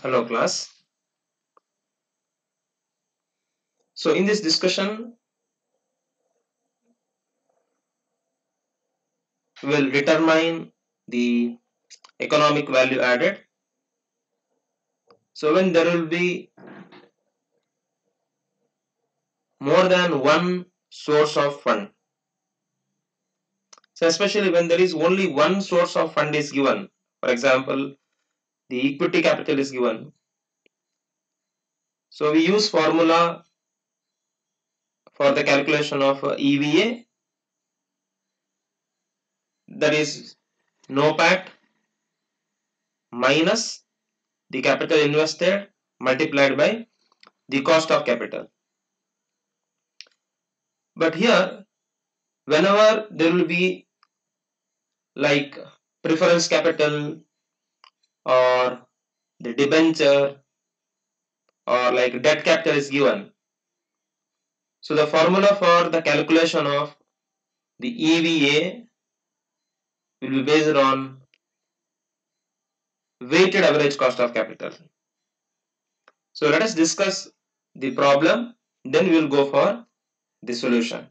Hello class. So in this discussion, we will determine the economic value added. So when there will be more than one source of fund. So especially when there is only one source of fund is given. For example, the equity capital is given. So we use formula for the calculation of EVA that is NOPAT minus the capital invested multiplied by the cost of capital. But here whenever there will be like preference capital or the debenture or like debt capital is given. So the formula for the calculation of the EVA will be based on weighted average cost of capital. So let us discuss the problem then we will go for the solution.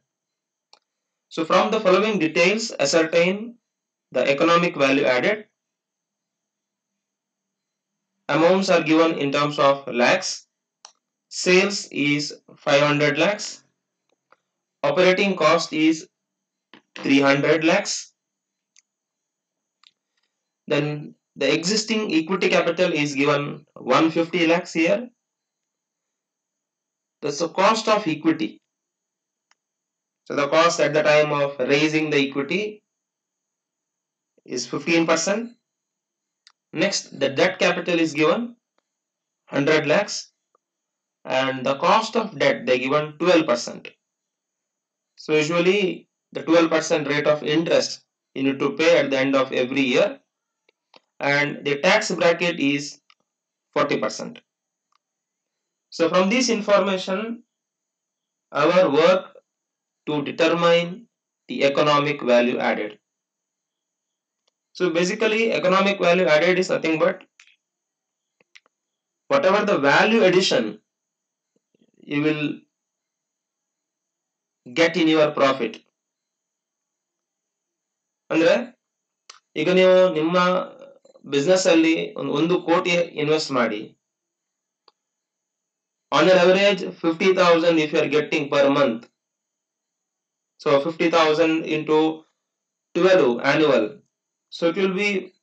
So from the following details ascertain the economic value added. Amounts are given in terms of lakhs. Sales is 500 lakhs. Operating cost is 300 lakhs. Then the existing equity capital is given 150 lakhs here. That's the cost of equity. So the cost at the time of raising the equity is 15%. Next, the debt capital is given 100 lakhs and the cost of debt they given 12%. So usually the 12% rate of interest you need to pay at the end of every year and the tax bracket is 40%. So from this information our work to determine the economic value added. So basically economic value added is nothing but whatever the value addition you will get in your profit. ಅಂದ್ರೆ ಈಗ ನೀವು ನಿಮ್ಮ business ಅಲ್ಲಿ ಒಂದು ಒಂದು ಕೋಟಿ invest ಮಾಡಿ on an average fifty thousand if you are getting per month so fifty thousand into twelve annual So it will be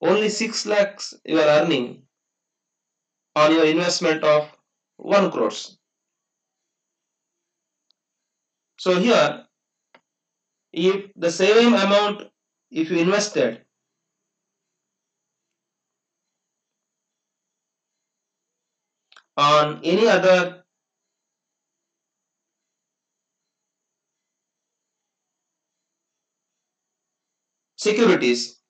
only 6 lakhs you are earning on your investment of 1 crores. So here, if the same amount, if you invested, on any other securities.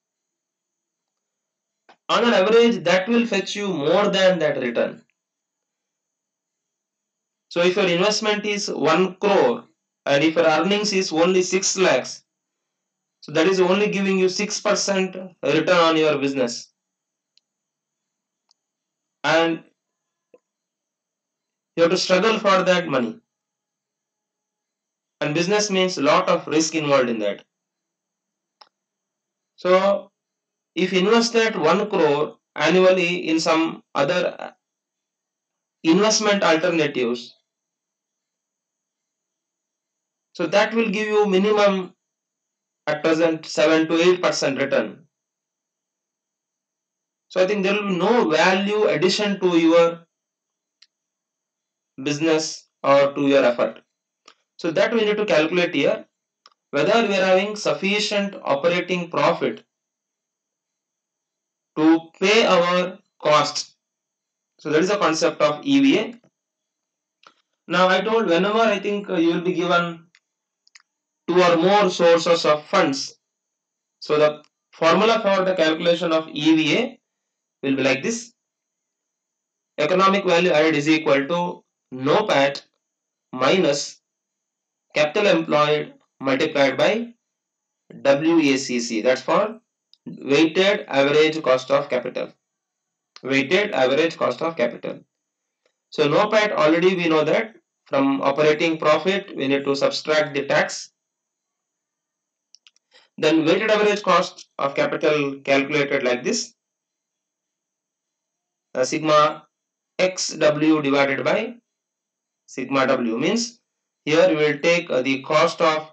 On an average that will fetch you more than that return. So if your investment is 1 crore and if your earnings is only 6 lakhs so that is only giving you 6% return on your business. And you have to struggle for that money. And business means a lot of risk involved in that so if invested 1 crore annually in some other uh, investment alternatives, so that will give you minimum at present 7 to 8 percent return. So I think there will be no value addition to your business or to your effort. So that we need to calculate here whether we are having sufficient operating profit to pay our cost. So that is the concept of EVA. Now I told whenever I think uh, you will be given two or more sources of funds. So the formula for the calculation of EVA will be like this. Economic value added is equal to NOPAT minus capital employed multiplied by WACC. That's for weighted average cost of capital. weighted average cost of capital. So no, NOPAT already we know that from operating profit we need to subtract the tax. Then weighted average cost of capital calculated like this. Uh, sigma xw divided by sigma w means here we will take uh, the cost of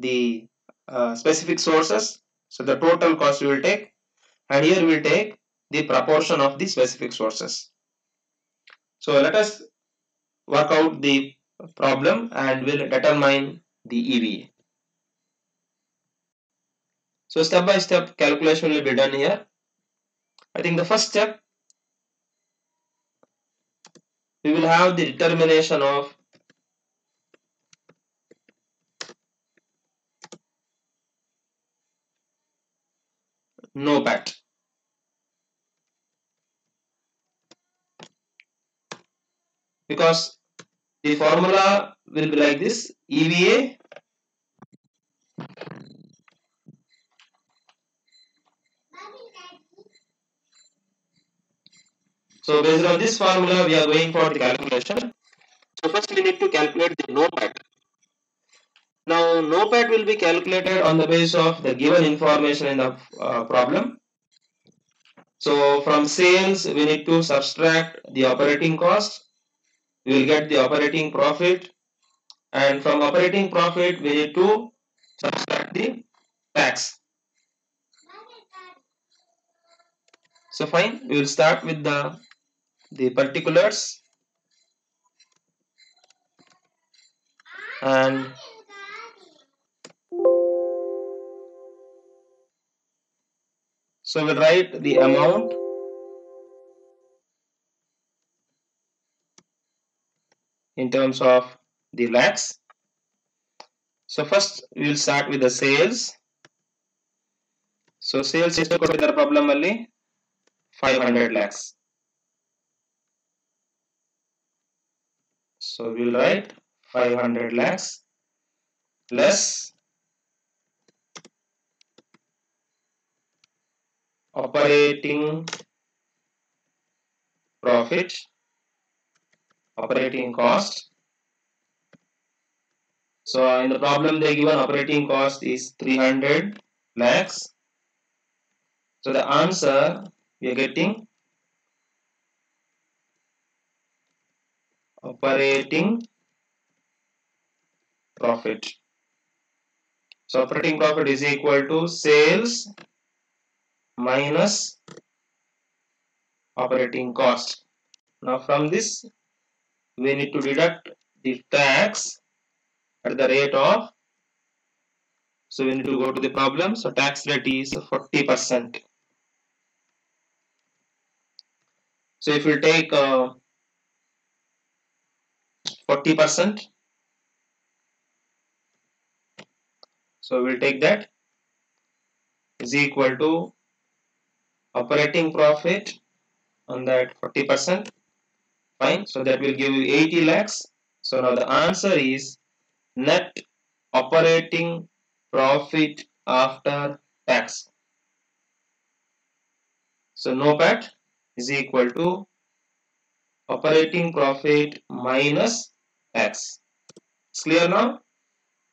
the uh, specific sources. So the total cost we will take. And here we will take the proportion of the specific sources. So let us work out the problem and we'll determine the EVA so step by step calculation will be done here. I think the first step we will have the determination of NOPAT. Because the formula will be like this EVA So based on this formula we are going for the calculation. So first we need to calculate the NOPAT. Now NOPAT will be calculated on the basis of the given information in the uh, problem. So from sales we need to subtract the operating cost. We will get the operating profit and from operating profit we need to subtract the tax. So fine, we will start with the the particulars and so we'll write the amount in terms of the lakhs so first we will start with the sales so sales ಎಷ್ಟು ಕೊಟ್ಟಿದ್ದಾರೆ problem ಅಲ್ಲಿ 500 lakhs so we'll write 500 lakhs less operating profit operating cost so in the problem they given operating cost is 300 lakhs so the answer we are getting operating profit. So operating profit is equal to sales minus operating cost. Now from this we need to deduct the tax at the rate of so we need to go to the problem. So tax rate is 40%. So if we take uh, 40%. So we'll take that is equal to operating profit on that 40%. Fine. So that will give you 80 lakhs. So now the answer is net operating profit after tax. So NOPAT is equal to operating profit minus tax. It's clear now?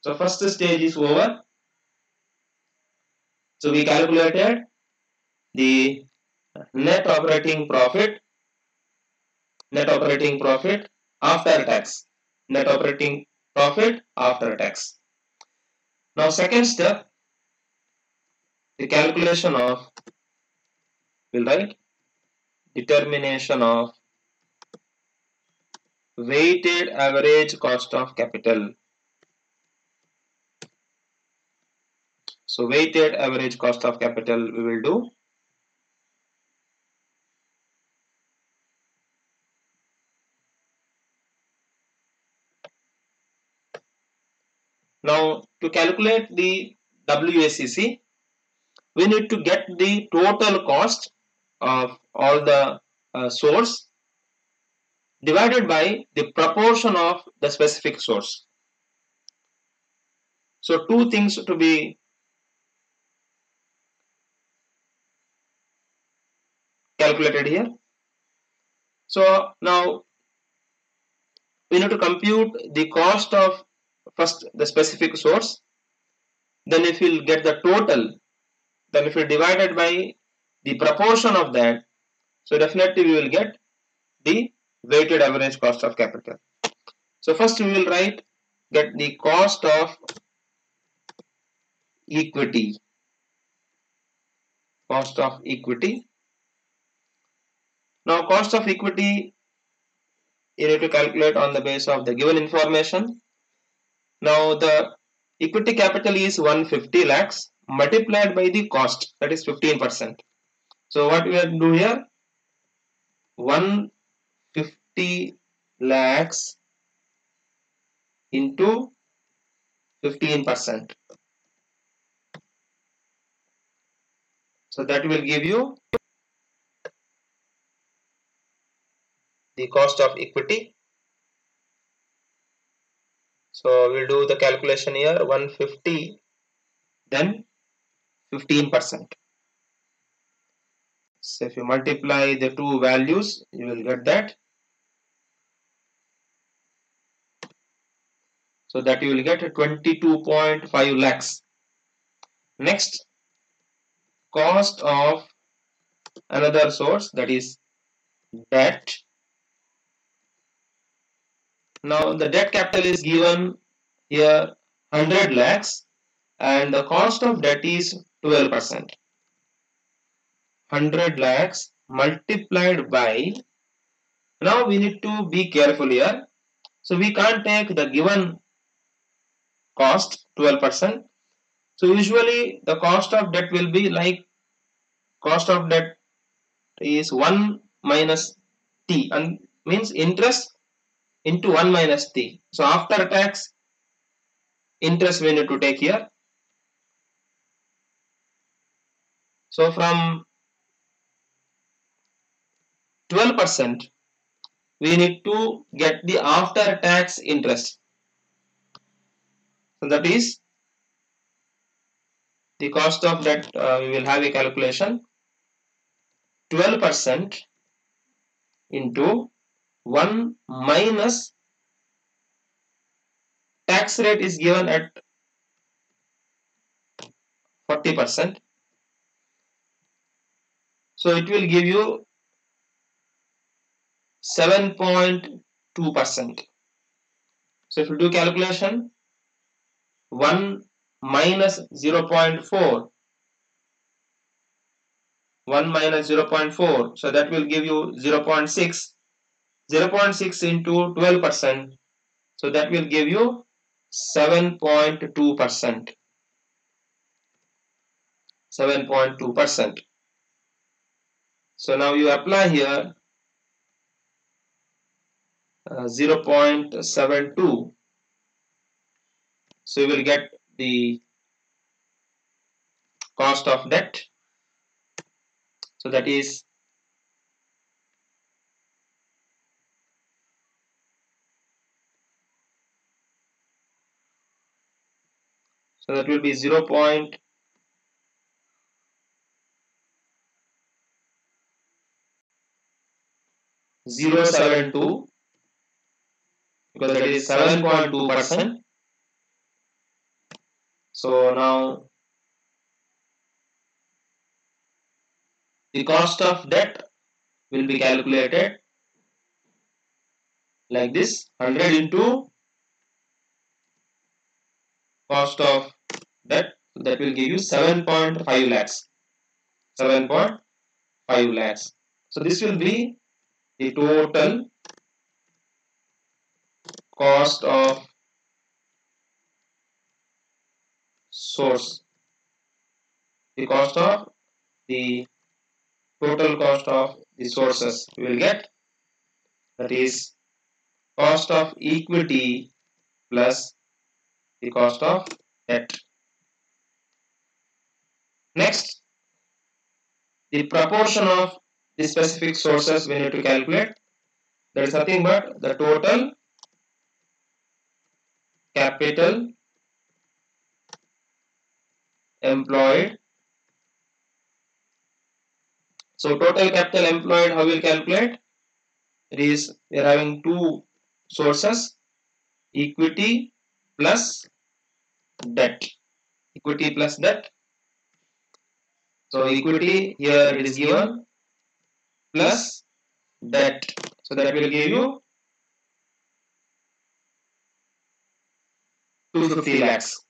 So first stage is over. So we calculated the net operating profit, net operating profit after tax, net operating profit after tax. Now second step, the calculation of, will write determination of weighted average cost of capital. So weighted average cost of capital we will do. Now to calculate the WACC, we need to get the total cost of all the uh, source divided by the proportion of the specific source. So two things to be calculated here. So now we need to compute the cost of first the specific source. Then if we'll get the total then if we divide it by the proportion of that so definitely we will get the weighted average cost of capital. So first we will write get the cost of equity cost of equity. Now cost of equity you need to calculate on the base of the given information now the equity capital is 150 lakhs multiplied by the cost that is 15 percent. So what we have to do here? 150 lakhs into 15 percent. So that will give you the cost of equity so we'll do the calculation here. 150 then 15 percent. So if you multiply the two values you will get that. So that you will get 22.5 lakhs. Next cost of another source that is debt now the debt capital is given here 100 lakhs and the cost of debt is 12 percent. 100 lakhs multiplied by now we need to be careful here. So we can't take the given cost 12 percent. So usually the cost of debt will be like cost of debt is 1 minus t and means interest into 1 minus t. So after tax interest we need to take here. So from 12% we need to get the after tax interest. So that is the cost of that uh, we will have a calculation. 12% into 1 minus tax rate is given at 40% so it will give you 7.2 percent. So if you do calculation 1 minus 0.4 1 minus 0.4 so that will give you 0.6 0.6 into 12 percent. So that will give you 7.2 percent. 7.2 percent. So now you apply here uh, 0.72 so you will get the cost of debt. So that is so that will be 0. Point Zero seven two because that is 7.2 percent so now the cost of debt will be calculated like this 100 into cost of debt that will give you 7.5 lakhs. 7.5 lakhs. So this will be the total cost of source. The cost of the total cost of the sources we will get. That is cost of equity plus the cost of debt next the proportion of the specific sources we need to calculate. That is nothing but the total capital employed. So total capital employed how will calculate? It is we are having two sources equity plus debt. Equity plus debt so equity here it is given plus debt. So that will give you 250 lakhs.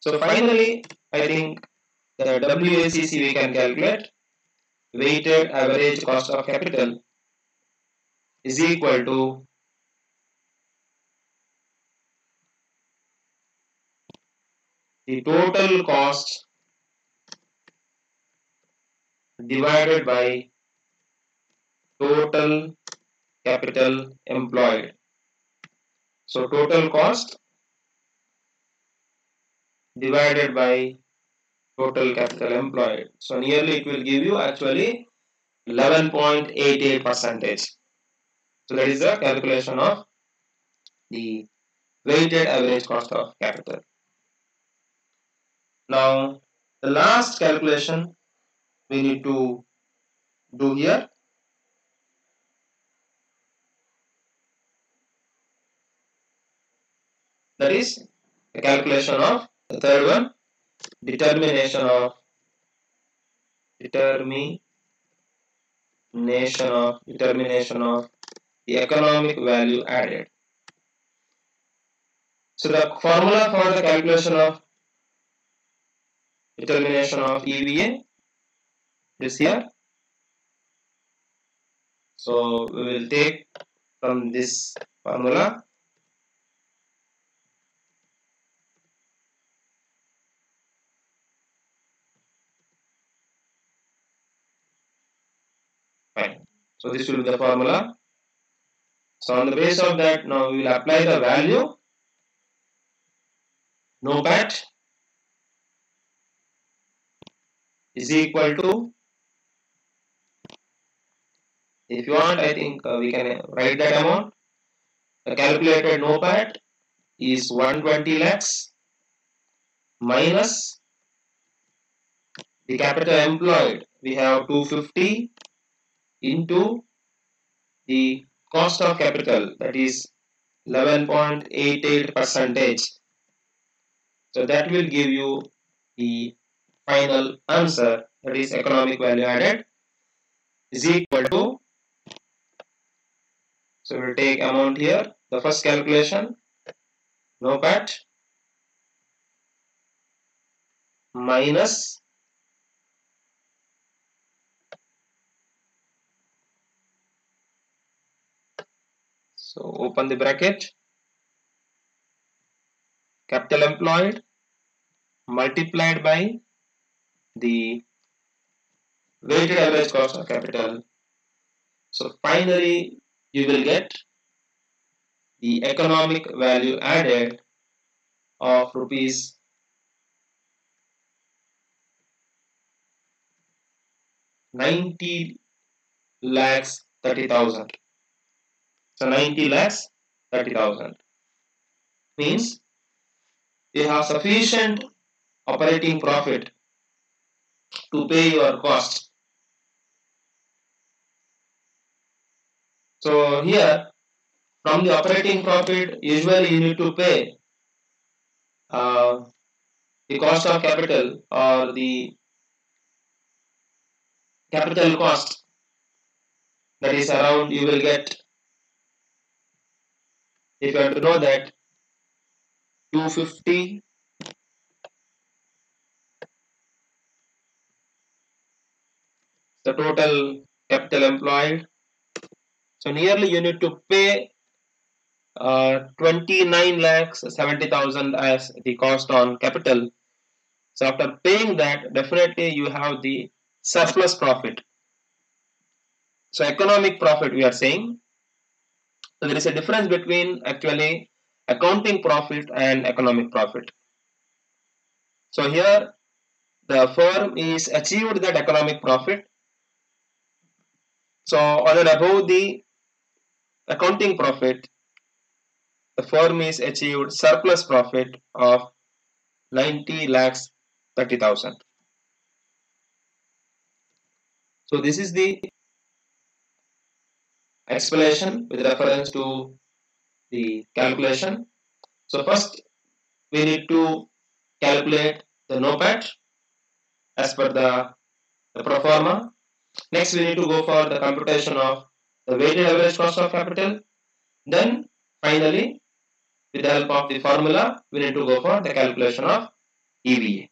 So finally i think the WACC we can calculate. Weighted average cost of capital is equal to the total cost divided by total capital employed. So total cost divided by total capital employed. So nearly it will give you actually 11.88 percentage. So that is the calculation of the weighted average cost of capital. Now the last calculation we need to do here that is the calculation of the third one determination of determination of determination of the economic value added. So the formula for the calculation of determination of EVA is here. So we will take from this formula Fine. So this will be the formula. So on the base of that, now we will apply the value. NOPAT is equal to if you want I think uh, we can write that amount. The calculated NOPAT is 120 lakhs minus the capital employed. We have 250 into the cost of capital. That is 11.88 percentage. So that will give you the final answer. That is economic value added is equal to so we'll take amount here the first calculation NOPAT minus So open the bracket. Capital employed multiplied by the weighted average cost of capital. So finally you will get the economic value added of rupees ninety lakhs thirty thousand. So 90 lakhs 30,000 means you have sufficient operating profit to pay your cost. So here from the operating profit usually you need to pay uh, the cost of capital or the capital cost. That is around you will get if you have to know that 250 the total capital employed so nearly you need to pay uh, 29 lakhs 70,000 as the cost on capital so after paying that definitely you have the surplus profit so economic profit we are saying so there is a difference between actually accounting profit and economic profit. So here the firm is achieved that economic profit. So on and above the accounting profit, the firm is achieved surplus profit of 90 lakhs 30,000. So this is the explanation with reference to the calculation. So first we need to calculate the NOPAT as per the, the pro forma. Next we need to go for the computation of the weighted average cost of capital. Then finally with the help of the formula we need to go for the calculation of EVA.